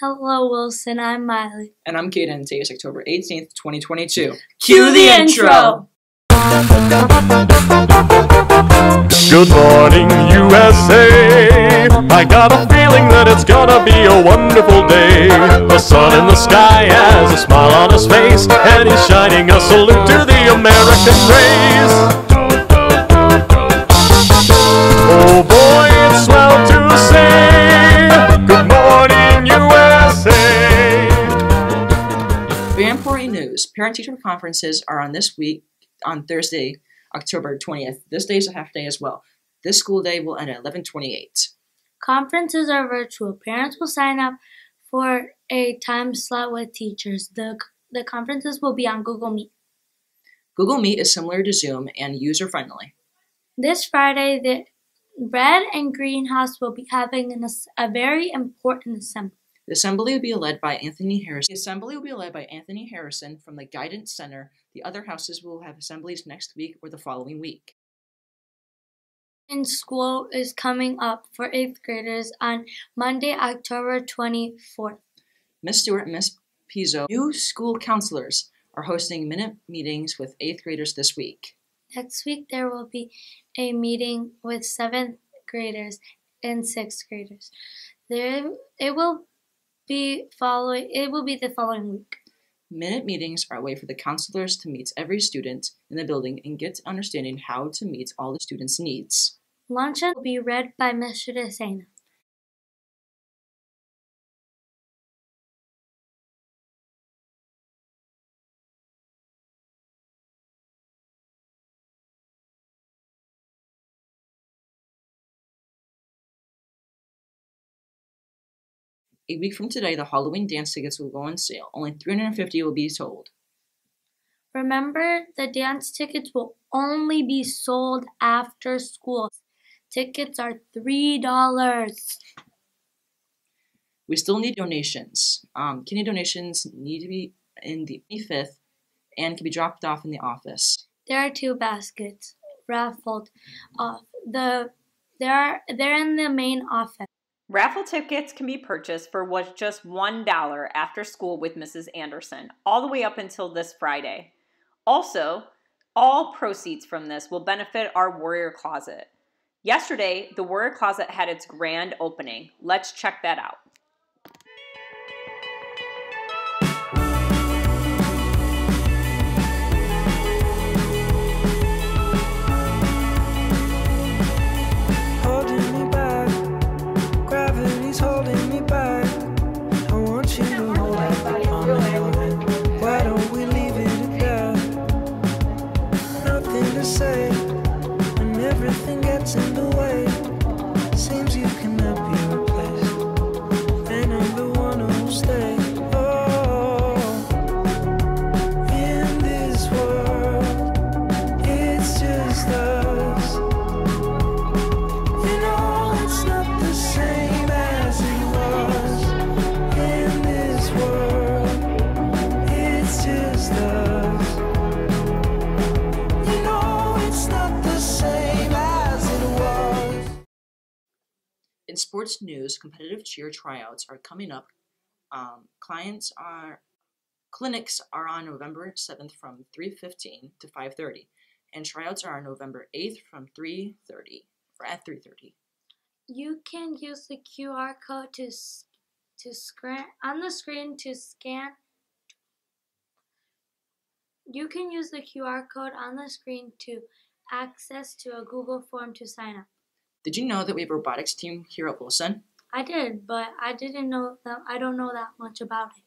Hello, Wilson. I'm Miley. And I'm Kaden. Today is October 18th, 2022. Cue the intro. Good morning, USA. I got a feeling that it's gonna be a wonderful day. The sun in the sky has a smile on his face, and he's shining a salute to the American race. Oh boy, Important news. Parent-teacher conferences are on this week, on Thursday, October 20th. This day is a half day as well. This school day will end at 1128. Conferences are virtual. Parents will sign up for a time slot with teachers. The, the conferences will be on Google Meet. Google Meet is similar to Zoom and user-friendly. This Friday, the Red and Greenhouse will be having an, a very important assembly. The assembly will be led by Anthony Harrison. The assembly will be led by Anthony Harrison from the Guidance Center. The other houses will have assemblies next week or the following week. In school is coming up for eighth graders on Monday, October 24th. Miss Stewart and Miss Pizzo, new school counselors, are hosting minute meetings with eighth graders this week. Next week, there will be a meeting with seventh graders and sixth graders. There, it will be following. It will be the following week. Minute meetings are a way for the counselors to meet every student in the building and get to understanding how to meet all the students' needs. Luncheon will be read by Mr. Desena. A week from today, the Halloween dance tickets will go on sale. Only 350 will be sold. Remember, the dance tickets will only be sold after school. Tickets are three dollars. We still need donations. Um, kidney donations need to be in the 25th and can be dropped off in the office. There are two baskets raffled off. The there are they're in the main office. Raffle tickets can be purchased for what's just $1 after school with Mrs. Anderson, all the way up until this Friday. Also, all proceeds from this will benefit our Warrior Closet. Yesterday, the Warrior Closet had its grand opening. Let's check that out. Sports news, competitive cheer tryouts are coming up. Um, clients are clinics are on November 7th from 3:15 to 5:30, and tryouts are on November 8th from 3:30 or at 3:30. You can use the QR code to to screen on the screen to scan. You can use the QR code on the screen to access to a Google form to sign up. Did you know that we have a robotics team here at Wilson? I did, but I didn't know that. I don't know that much about it.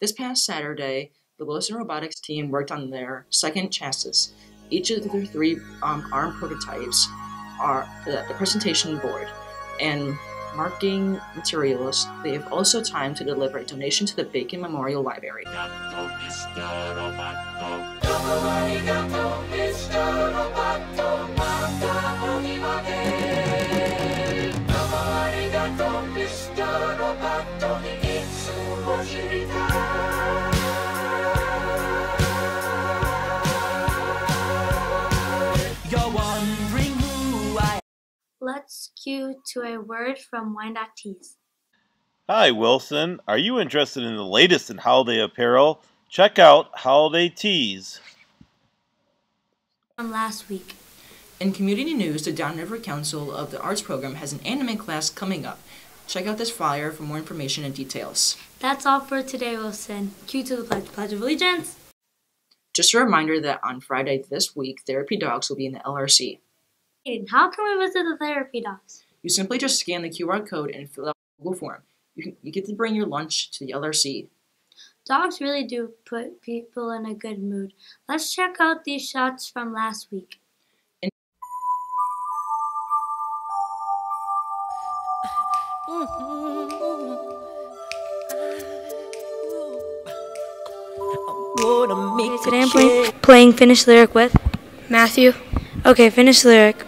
This past Saturday, the Wilson robotics team worked on their second chassis. Each of their three um, ARM prototypes are the, the presentation board and marking materials. They have also time to deliver a donation to the Bacon Memorial Library. Let's cue to a word from Wine.tease. Hi, Wilson. Are you interested in the latest in holiday apparel? Check out Holiday Tees. From last week. In community news, the Downriver Council of the Arts program has an anime class coming up. Check out this flyer for more information and details. That's all for today, Wilson. Cue to the pledge. Pledge of Allegiance. Just a reminder that on Friday this week, Therapy Dogs will be in the LRC. Aiden, how can we visit the therapy dogs? You simply just scan the QR code and fill out a Google form. You, can, you get to bring your lunch to the LRC. Dogs really do put people in a good mood. Let's check out these shots from last week. Today I'm playing, playing finish lyric with Matthew. Okay, finish lyric.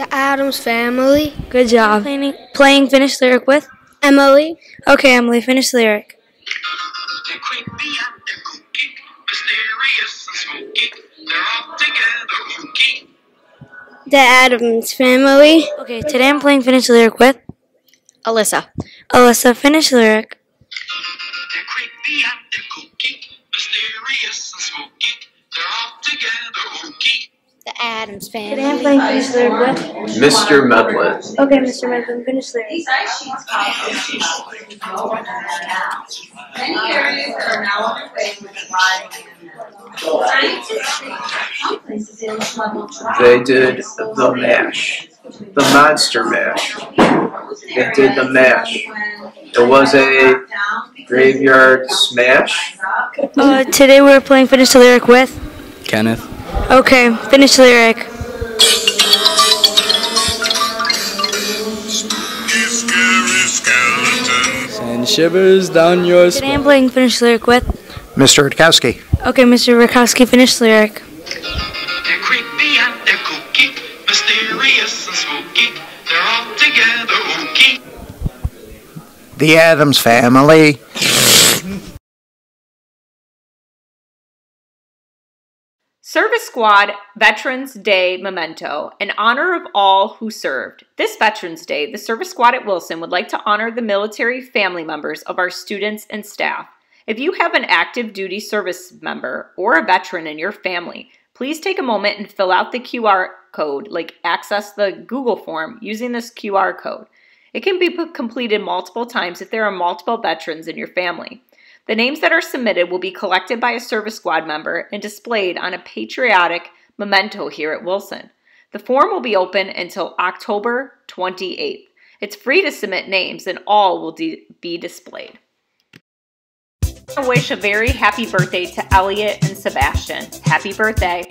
The Addams Family. Good job. Playing, playing finish lyric with Emily. Okay, Emily, finish lyric. They're creepy and they're kooky, mysterious and spooky. They're all together ooky. The Addams Family. Okay, today I'm playing finish lyric with Alyssa. Alyssa. Finish lyric. They're creepy and they're kooky, mysterious and spooky. They're all together ooky. The Addams Today I'm Family. playing finish lyric with Mr. Medlin. Okay, Mr. Medlin, finish the lyric. They did the mash. The monster mash. They did the mash. It was a graveyard smash. Uh, today we're playing finish the lyric with Kenneth. Okay, finish lyric. Scary skeletons. And shivers down your Today I'm playing finish lyric with Mr. Rutkowski. Okay, Mr. Rakowski, finish lyric. They're creepy and they're kooky, mysterious and spooky. They're all together ooky. The Addams Family. Service Squad Veterans Day Memento in honor of all who served. This Veterans Day, the Service Squad at Wilson would like to honor the military family members of our students and staff. If you have an active duty service member or a veteran in your family, please take a moment and fill out the QR code, like access the Google form using this QR code. It can be completed multiple times if there are multiple veterans in your family. The names that are submitted will be collected by a service squad member and displayed on a patriotic memento here at Wilson. The form will be open until October 28th. It's free to submit names and all will be displayed. I wish a very happy birthday to Elliot and Sebastian. Happy birthday.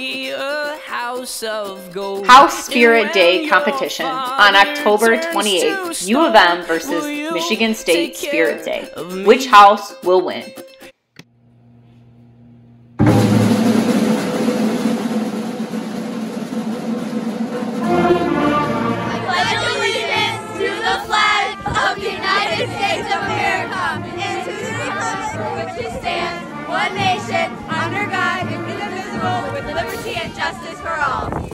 House Spirit Day competition on October 28th. U of M versus Michigan State Spirit Day. Which house will win?